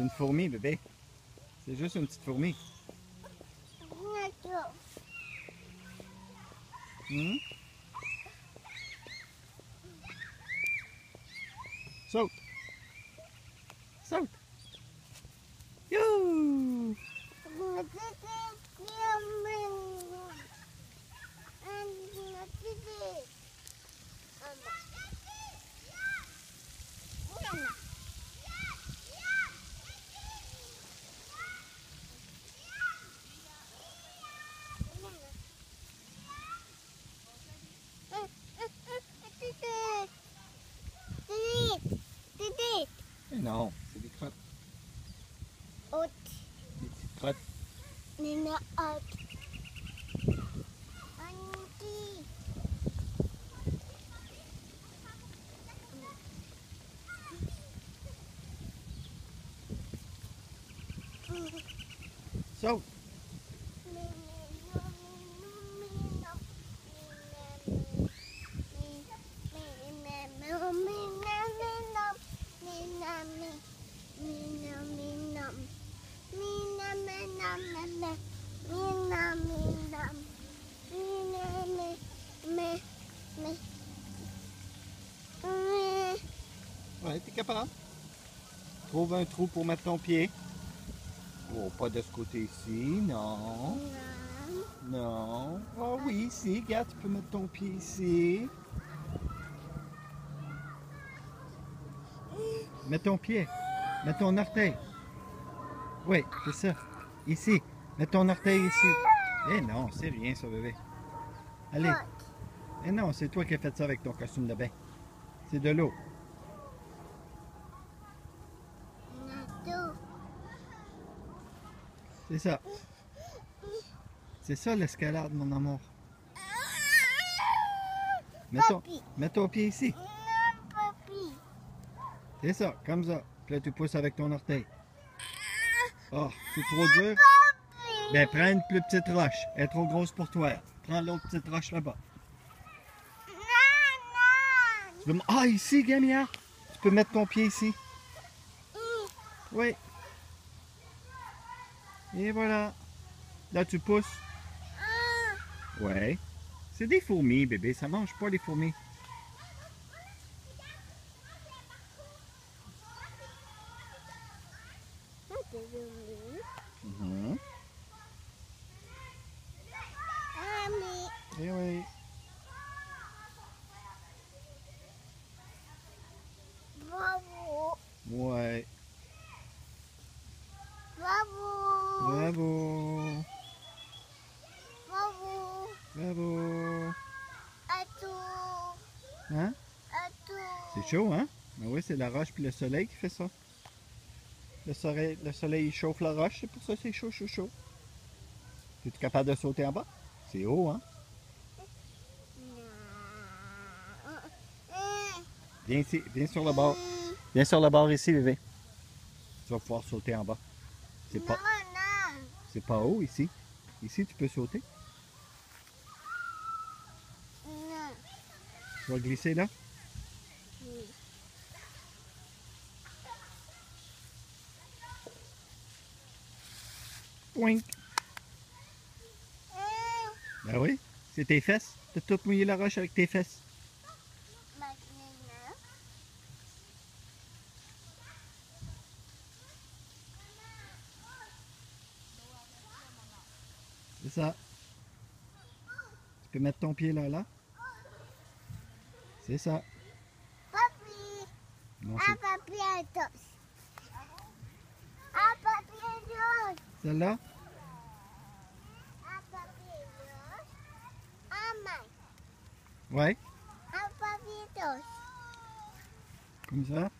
C'est une fourmi, bébé. C'est juste une petite fourmi. Hmm? Saute. Youhou! Eh non, c'est des crottes. Des petites crottes. Auntie. Saute. Ouais, t'es capable. Trouve un trou pour mettre ton pied. Oh, pas de ce côté-ci, non. Non. Oh oui, ici, regarde, tu peux mettre ton pied ici. Mets ton pied. Mets ton orteil. Oui, c'est ça. Ici. Mets ton orteil ici. Eh non, c'est rien ça, bébé. Allez. Eh non, c'est toi qui as fait ça avec ton costume de bain. C'est de l'eau. C'est ça. C'est ça l'escalade, mon amour. Mets ton, mets ton pied ici. C'est ça, comme ça. Puis là, tu pousses avec ton orteil. Oh, c'est trop dur. Ben, prends une plus petite roche. Elle est trop grosse pour toi. Prends l'autre petite roche là-bas. Ah, ici, Gamia. Tu peux mettre ton pied ici. Oui. Et voilà. Là, tu pousses. Ouais. C'est des fourmis, bébé. Ça mange pas les fourmis. Mhm. Eh oui. Bravo, Ouais. Bravo, Bravo. bravo, à tout, Hein? à tout. C'est chaud, hein? Ben oui, c'est la roche puis le soleil qui fait ça. Le soleil, le soleil il chauffe la roche, c'est pour ça que c'est chaud, chaud, chaud. Es-tu capable de sauter en bas? C'est haut, hein? Viens ici, viens sur le bord. Viens sur le bord ici, bébé. Tu vas pouvoir sauter en bas. C'est pas. C'est pas haut ici. Ici, tu peux sauter. Non. Tu vas glisser là? Poink. Ben oui, c'est tes fesses. T'as tout mouillé la roche avec tes fesses. C'est ça. Tu peux mettre ton pied là, là. C'est ça. papi, Non, un papier dos. Un papier celle-là. Un papier dos. Un main. Ouais, Un papier dos. comme ça.